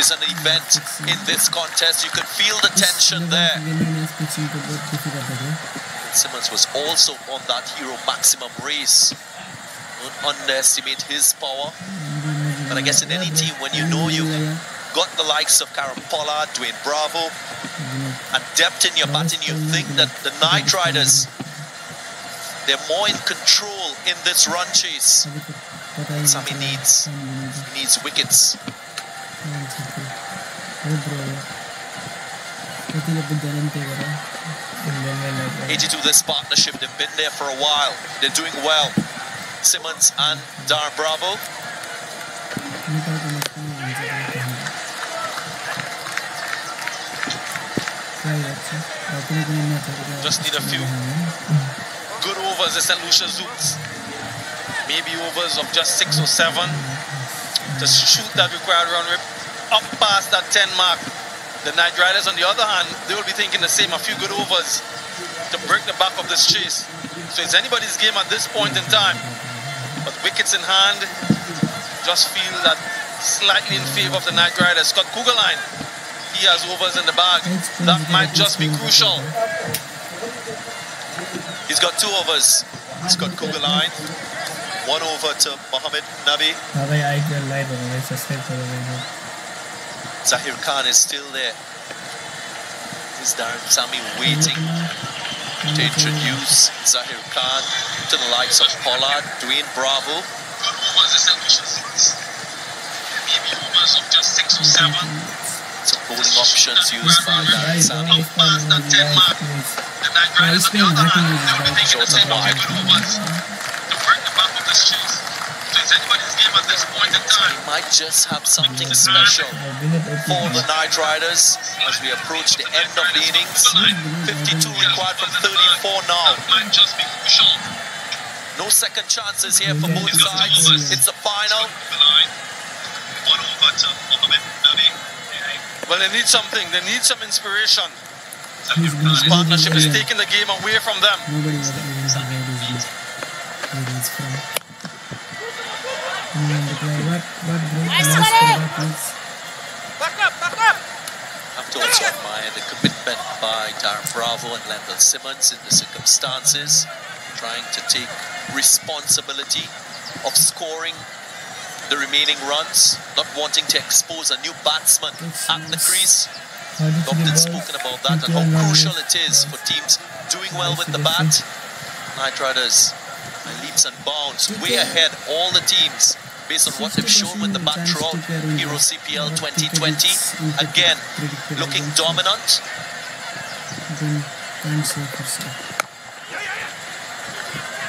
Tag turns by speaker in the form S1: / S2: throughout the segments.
S1: is an event in this contest. You can feel the tension there. Simmons was also on that hero maximum race. Don't underestimate his power. But I guess in any team, when you know you've got the likes of Kieron Pollard, Dwayne Bravo, and depth in your batting, you think that the Knight Riders, they're more in control in this run chase. Sammy needs, needs wickets. 82 this partnership, they've been there for a while. They're doing well. Simmons and Darren Bravo. Just need a few good overs, the St. Lucia Zouks. Maybe overs of just six or seven to shoot that required run rate up past that 10 mark. The Knight Riders, on the other hand, they will be thinking the same, a few good overs to break the back of this chase. So it's anybody's game at this point in time. But wickets in hand, just feel that slightly in favor of the Knight Riders. Scott Kuggeleijn, he has overs in the bag. That might just be crucial. He's got two overs. Scott Kuggeleijn. One over to Mohammad Nabi. Zahir Khan is still there. Is Darren Sammy waiting to introduce Zahir Khan to the likes of Pollard, Dwayne Bravo. Some bowling options used by Darren Sammy. Short and wide. He might just have something special for the Knight Riders as we approach the end of the innings. 52 required from 34 now. No second chances here for both sides. It's the final.
S2: Well, they need something. They need some inspiration. This partnership is taking the game away from them.
S3: Nobody knows where he's from. What, what great
S2: Back up, back up.
S1: have to also admire the commitment by Darren Bravo and Lendl Simmons in the circumstances, trying to take responsibility of scoring the remaining runs, not wanting to expose a new batsman at the crease. Often spoken about that and how crucial it is for teams doing well with the bat. Knight Riders leaps and bounds, way ahead all the teams based on what they've shown with the bat throughout Hero CPL 2020. Again, looking dominant.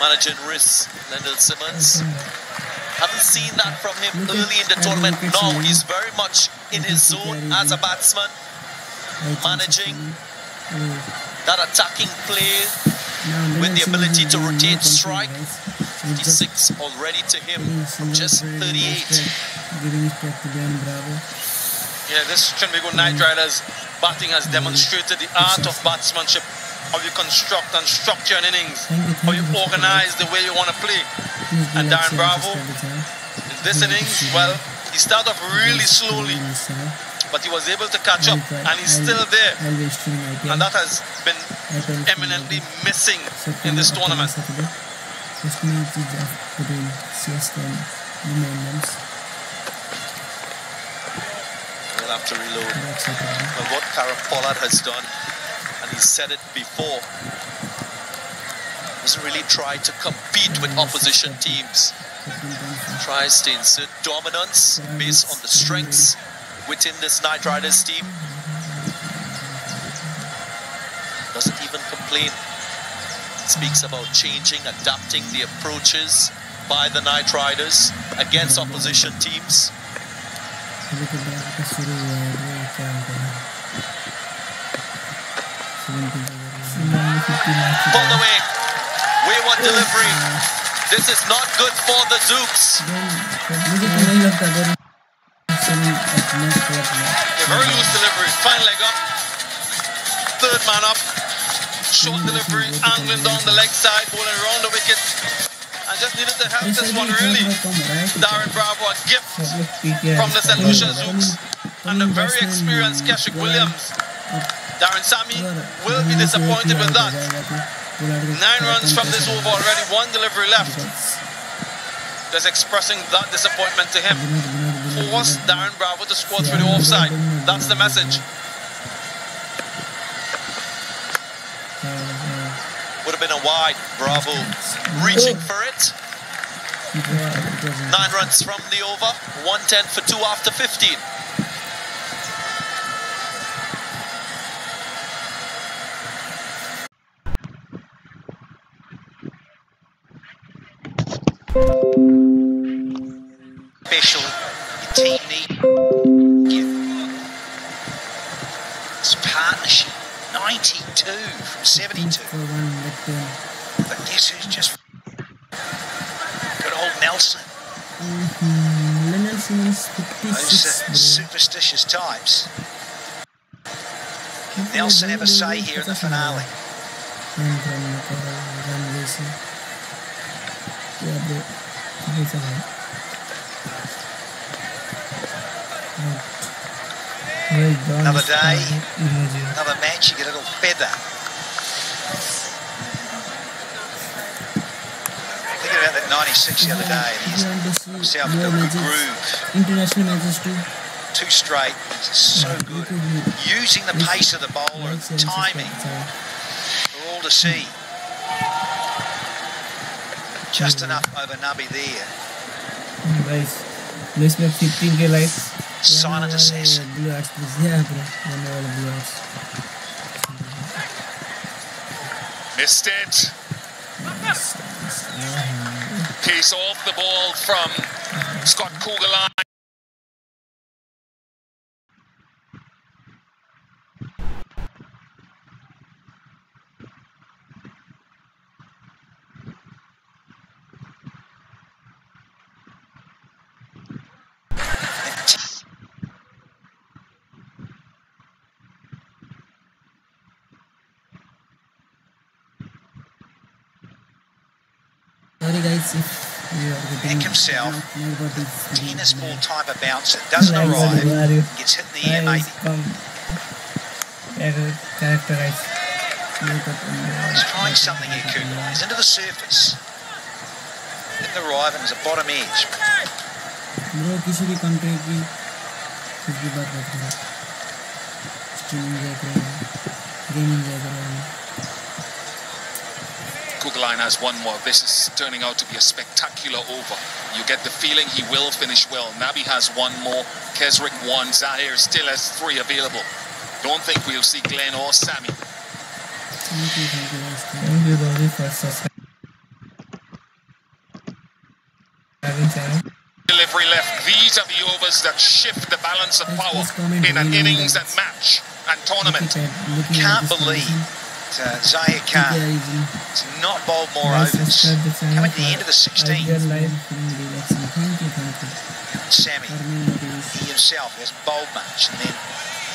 S1: Managing risks, Lendl Simmons. Haven't seen that from him early in the tournament. Now he's very much in his zone as a batsman, managing that attacking play with the ability to rotate strike. 56 already to him from just 38.
S2: Yeah, this Trinbago Knight Riders. Batting has demonstrated the art of batsmanship, how you construct and structure an innings, how you organize the way you want to play. And Darren Bravo, in this innings, well, he started off really slowly, but he was able to catch up, and he's still there. And that has been eminently missing in this tournament.
S3: First match is of between CSK and Romanians.
S1: We'll have to reload. Well, what Kieron Pollard has done, and he said it before, doesn't really try to compete with opposition teams. Tries to insert dominance based on the strengths within this Knight Riders team. Doesn't even complain speaks about changing, adapting the approaches by the Knight Riders against opposition teams. Pulled away. Wayward delivery. This is not good for the
S2: Zouks. Very loose delivery. Final leg up. Third man up short delivery, angling down the leg side, bowling around the wicket. I just needed to help this one really. Darren Bravo, a gift from the St. Lucia Zouks and the very experienced
S3: Kesrick
S2: Williams. Darren Sammy will be disappointed with that. Nine runs from this over already, one delivery left. Just expressing that disappointment to him. Force Darren Bravo to score through the offside. That's the message.
S1: Wide. Bravo reaching for it. Nine runs from the over. 110 for two after 15.
S4: special team. It's partnership. 92 from 72.
S3: For one leg turn.
S4: But guess who's just good old Nelson.
S3: Mhm. Lendl Simmons
S4: Those uh, superstitious types. Nelson ever say here in the finale?
S3: Run from run racing. Yeah, bro. It's a run. Right. Well done.
S4: Another day. Another match, you get a little feather. Thinking about that 96 the other day, and
S3: If you want
S4: he's
S3: see
S4: himself
S3: more
S4: a groove.
S3: international matches too.
S4: Two straight, it's so good. Using the pace of the bowler and the timing for all to see. Just enough over Nabi there.
S3: Guys, let's make 15k likes.
S4: Silent assassin.
S3: Blue arts, please. Yeah, bro. One more blue arts.
S5: Missed it.
S3: Nice, nice.
S5: Piece off the ball from Scott Kuggeleijn.
S3: Sorry guys if you are getting
S4: Nick himself,
S3: not know about this
S4: Tennis ball
S3: game.
S4: type of bouncer. Doesn't
S3: Guys,
S4: arrive,
S3: where are you?
S4: gets hit in the air
S3: Guys,
S4: maybe.
S3: come. Char- Characterize. Look up on the-
S4: He's trying something here, Kugler. He's into the surface. Didn't arrive and there's a bottom edge.
S3: Bro किसी भी country की कुछ भी बात मत करो streaming देख रहे हैं गेमिंग देख रहे हैं
S5: Glenn has one more. This is turning out to be a spectacular over. You get the feeling he will finish well. Nabi has one more. Kesrick one. Zahir still has three available. Don't think we'll see Glenn or Sammy. Delivery left. These are the overs that shift the balance of power in an innings
S3: that
S5: match and tournament.
S4: Can't believe uh, Zahir Khan has not bowled more overs. Coming to the end of the 16th,
S3: live feeling relaxing thank you thank you
S4: Sammy, he himself hasn't bowled much. And then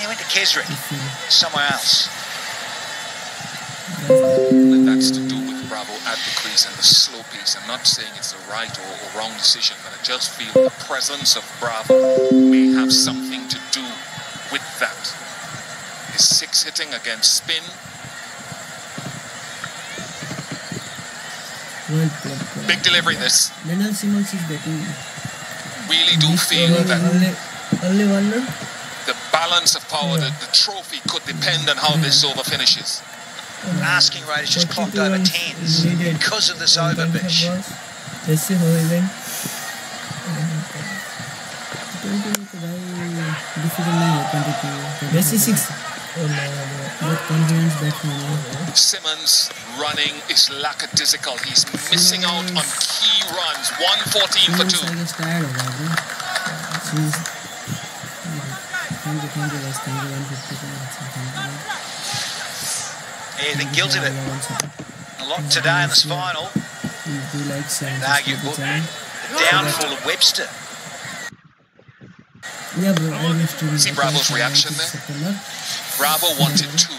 S4: he went to Kesrick, somewhere else.
S5: And that's to do with Bravo at the crease and the slow pace. I'm not saying it's the right or, or wrong decision, but I just feel the presence of Bravo may have something to do with that. His six hitting against spin, Big delivery this.
S3: Simmons is betting.
S5: Really do feel that
S3: only, one run.
S5: The balance of power, yeah. the, the trophy could depend on how yeah. this over finishes.
S4: Asking rate is just clocked over tens because of this over
S3: bish. Let's see how he Oh, no, no.
S5: Simmons running is lackadaisical. He's missing out on key runs. 114 for two.
S3: I guess tired होगा bro She's thank you thank you guys thank you 150 thank you
S4: Yeah, they're guilty of it. A lot today in this final.
S3: and subscribe the
S4: downfall of Webster.
S3: yeah bro I will stream
S5: See Bravo's
S3: on
S5: reaction there? Bravo wanted two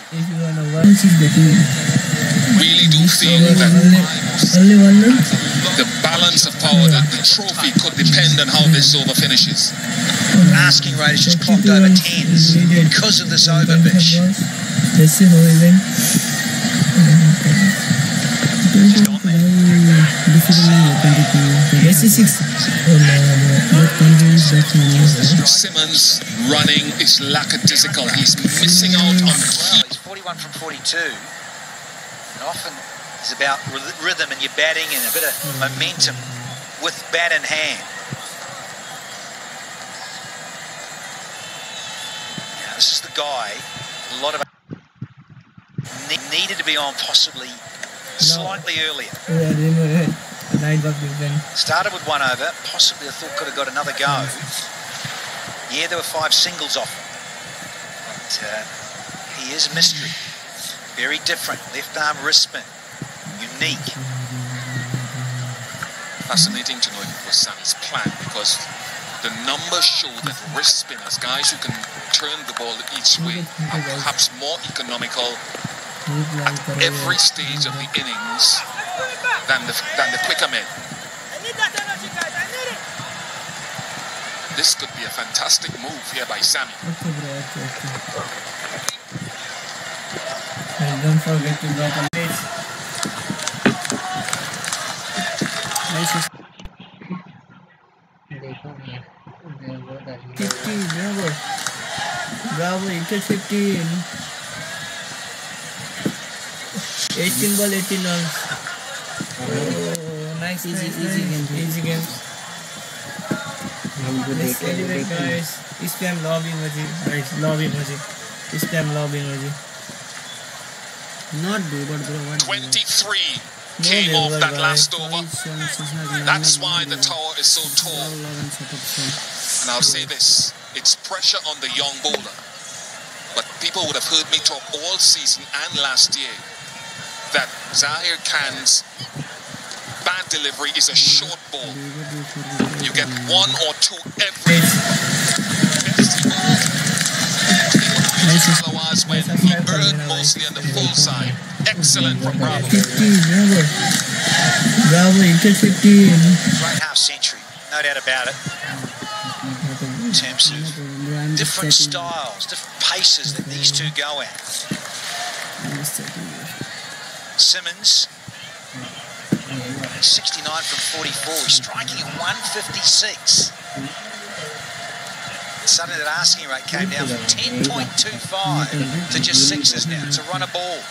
S5: really do feel that the balance of power, that the trophy could depend on how this over finishes.
S4: Asking rate just clocked over tens because of this
S3: over, Bish.
S5: Simmons running is lackadaisical. He's missing out on.
S4: He's 41 from 42. And often it's about rhythm and your batting and a bit of momentum with bat in hand. Now, this is the guy a lot of ne- needed to be on possibly slightly earlier.
S3: Was different.
S4: Started with one over, possibly I thought could have got another go. Yeah, there were five singles off him. But uh, he is a mystery. Very different. Left arm wrist spin. Unique.
S5: Fascinating to know was Sammy's plan because the numbers show that wrist spinners, guys who can turn the ball each way, are perhaps more economical at every stage of the innings than the, than the quicker men. This could be a fantastic move here by Sammy
S3: don't forget to drop a page. Nice. Fifty, bravo. Bravo, you get fifteen. Eighteen ball, eighteen runs. Oh, nice, easy, nice, easy nice. game, easy game. Let's celebrate, guys. Spam lobby emoji, guys. Lobby emoji. Spam lobby emoji. Not do, but bro, what?
S5: 23
S3: No
S5: came off that last over. That's why the tower is so tall. And I'll say this it's pressure on the young bowler. But people would have heard me talk all season and last year that Zahir Khan's bad delivery is a short ball. You get one or two every best he bowled. Otherwise, when he earned mostly on the full side. Excellent from Bravo.
S3: 50, bravo. Bravo, get 15.
S4: Great half century. No doubt about it. In terms of different styles, different paces that these two go at. Simmons, 69 from 44. He's striking at 156 suddenly that asking rate came down from 10.25 to just sixes now to run a ball.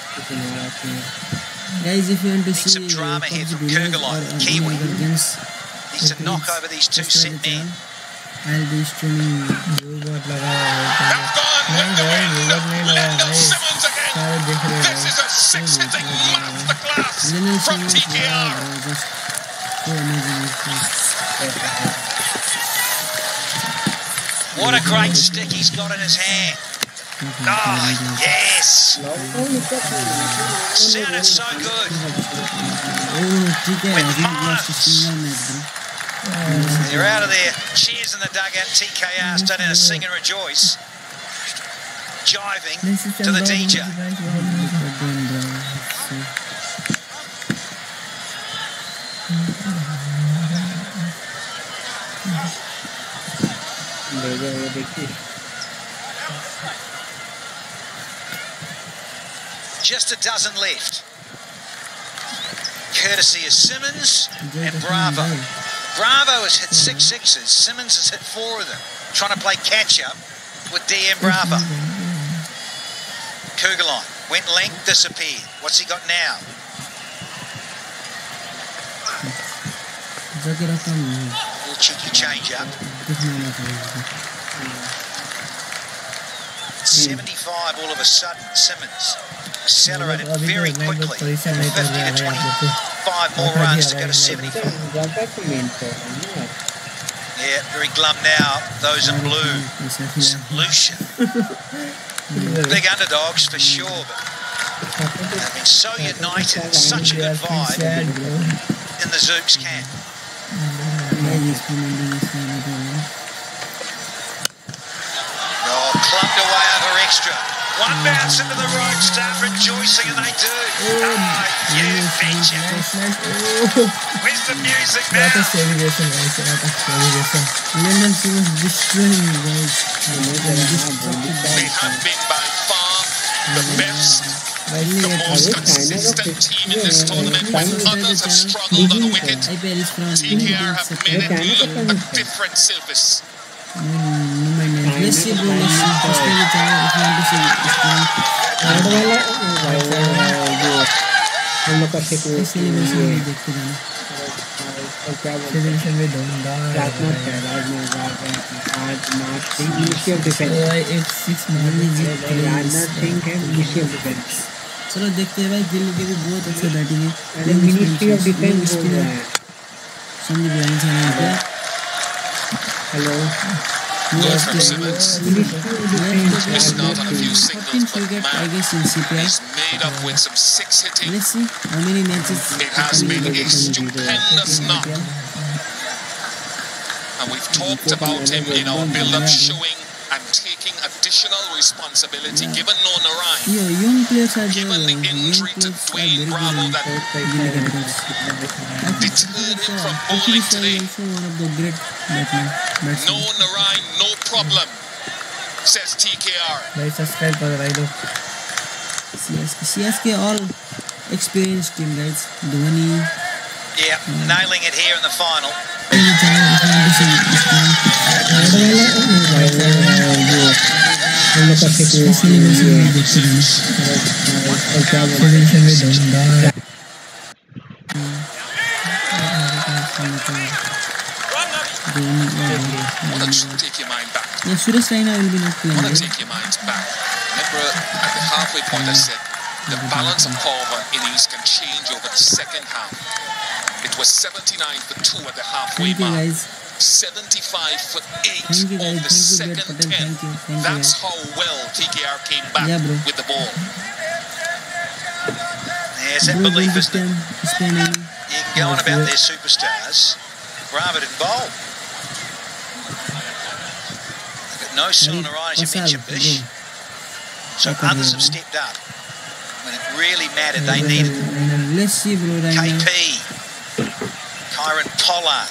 S3: Guys, if you're
S4: Need some drama here from
S3: Kuggeleijn,
S4: Kiwi. Needs to knock over these two set men.
S5: This is a six-hitting masterclass from TKR.
S4: What a great stick he's got in his hand. Oh, yes! Sounded so good. With
S3: Martins.
S4: They're out of there. Cheers in the dugout. Tkr starting to sing and rejoice. Jiving to the DJ.
S3: देखिए
S4: Just a dozen left. Courtesy of Simmons and Bravo. Bravo has hit six sixes. Simmons has hit four of them. Trying to play catch up with DM Bravo. Kuggeleijn went length, disappeared. What's he got now? Little cheeky change up. 75 all of a sudden. Simmons accelerated very quickly. 50 to five more runs to go to 75. Yeah, very glum now. Those in blue. Lucia. Big underdogs for sure, but they've been so united. Such a good vibe in the Zouks camp. Extra. One bounce into the road, start rejoicing, and they do. Ah, you betcha.
S3: Oh,
S4: Where's the music
S3: what a
S4: now?
S3: celebration, guys. What a celebration. Lendl Simmons destroying you guys.
S5: They have been by far the best, the most consistent team in this tournament when others have struggled on the wicket. TKR have made it look a different surface.
S3: Messi Messi first में चला उसमें से wide वाला wide जो
S6: हम लोग का
S3: fake celebration में देखते जाना और क्या सेलिब्रेशन में धूमधाम
S6: रात में पैराज में आज मार्च सिंह मिनिस्ट्री ऑफ़ डिफेंस
S3: एक सिक्स मंथली
S6: राजनाथ सिंह है। मिनिस्ट्री ऑफ़ डिफेंस
S3: चलो देखते हैं भाई दिल्ली के भी बहुत अच्छे बैटिंग है
S6: मिनिस्ट्री ऑफ़ डिफेंस
S3: समझ गया। इंसान
S6: Hello.
S5: Yes, from Simmons. Missing out on a few signals, but man, he's made up with some six hitting.
S3: Let's see how many nets
S5: It has been a stupendous knock. And we've talked about him in our build-up showing additional responsibility
S3: yeah. given Nona Ryan, yeah,
S5: given the injury to Dwayne Bravo that deterred him from bowling today. No Narine, no problem, says TKR.
S3: Subscribe for the of CSK. CSK all experienced team, guys. Dhoni.
S4: Yeah, nailing it here in the final
S3: TV channel
S6: हम लोग का
S3: celebration में देखते रहना celebration में धूमधाम Dhoni
S5: Want to take your mind back.
S3: Yeah, Suresh Raina will be not playing.
S5: want to
S3: right?
S5: take your minds back. Remember, at the halfway point, I said the balance of power of an innings can change over the second half. It was 79 for 2 at the halfway
S3: Thank you
S5: mark,
S3: guys.
S5: 75 for 8
S3: you,
S5: on the
S3: Thank
S5: second
S3: Brett Patel.
S5: 10.
S3: Thank you. Thank
S5: That's
S3: guys.
S5: how well TKR came back
S3: Yeah,
S5: with the ball.
S4: There's that
S3: Bro,
S4: belief,
S3: this
S4: isn't it?
S3: time, this time,
S4: You can go on about their superstars. Bravo didn't bowl. But no Suna Ryan, as you
S3: Pasal,
S4: mentioned, Bish. So
S3: Pasal,
S4: others have stepped up. When it really mattered, they needed it.
S3: Raina. Let's see, bro.
S4: KP, Kieron Pollard.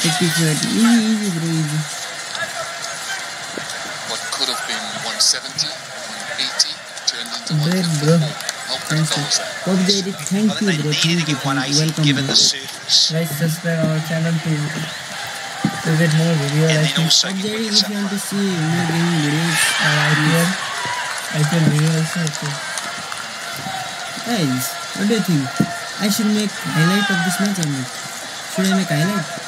S3: It'd be good.
S5: What could have been 170, 180, turned into Bread,
S3: bro. Thanks,
S4: sir.
S3: Thank you, bro. Thank you. Welcome,
S4: given
S3: bro.
S4: the.
S3: Guys, subscribe our channel to, to get more videos.
S4: And
S3: I think.
S4: Also Hope
S3: if you want to see more gaming videos or IPL, IPL videos also. Guys, what do you think? I should make highlight of this match or not? Should I make highlight?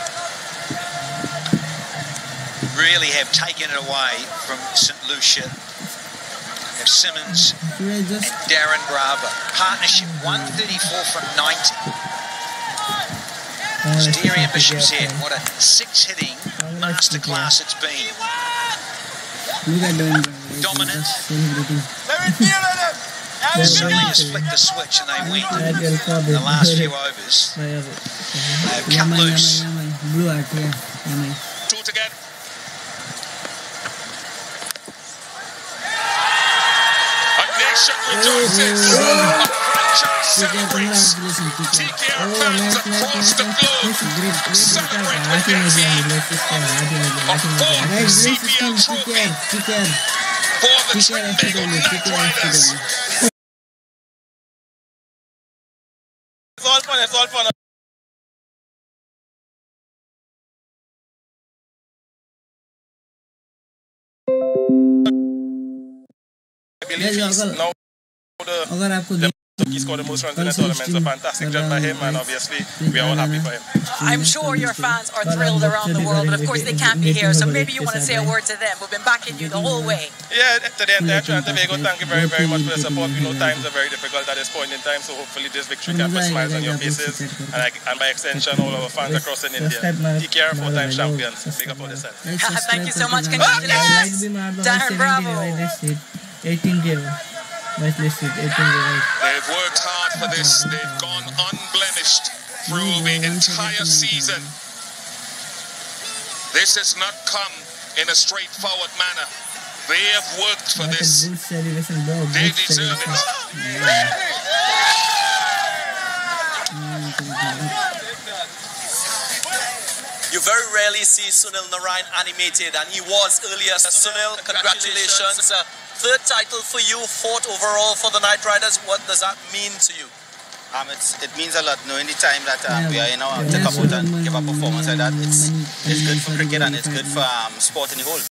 S4: Really have taken it away from St. Lucia. Have Simmons
S3: should I just
S4: and Darren Bravo. Partnership 134 from 90. As Deary and Bishop said, what a six hitting masterclass it's been.
S3: look at them guys
S4: Dominant.
S3: just celebrating
S4: Certainly just flicked the switch and they win.
S3: IPL Cup
S4: The last few
S3: is
S4: overs, they have
S3: Yamai,
S4: come
S3: Yamai,
S4: loose.
S3: Yamai. Blue art, yeah. Yamai.
S5: Two to get. A nation rejoices. A franchise celebrates.
S3: Congratulations, TKR.
S5: TKR
S3: Oh,
S5: fans
S3: nice, nice,
S5: across
S3: nice,
S5: the
S3: nice.
S5: globe
S3: Yes, great, great.
S5: celebrate
S3: Happy
S5: with their
S3: New Year,
S5: team.
S3: bless rejoices. Franchises TKO fans across the globe celebrate
S5: with
S3: their hand of
S5: former
S3: CPL
S5: trophy for the Trinbago Knight Riders.
S2: It's all fun, it's all fun. I believe he's now
S3: अगर आपको game
S2: He scored the most runs in the tournament, so fantastic job by him, and obviously we are all happy for him.
S7: I'm sure your fans are thrilled around the world, but of course they can't be here, so maybe you want to say a word to them. We've been backing you the whole way.
S2: Yeah, to the entire Trinidad and Tobago, thank you very, very much for the support. We know times are very difficult at this point in time, so hopefully this victory can put smiles on your faces, and, I, and by extension, all our fans across in India. TKR four-time champions. Big up on yourself.
S7: Thank you so much. Congratulations. Darren Bravo.
S8: 18 game.
S5: They've worked hard for this. They've gone unblemished through the entire season. This has not come in a straightforward manner. They have worked for this.
S8: Good celebration, bro.
S5: They deserve it.
S1: You very rarely see Sunil Narine animated, and he was earlier. Sunil, congratulations. Third title for you, fourth overall for the Knight Riders. What does that mean to you?
S9: Um, it's, it means a lot knowing the time that um, we are in our take up out and give a performance like that. It's, it's good for cricket and it's good for um, sport in the whole.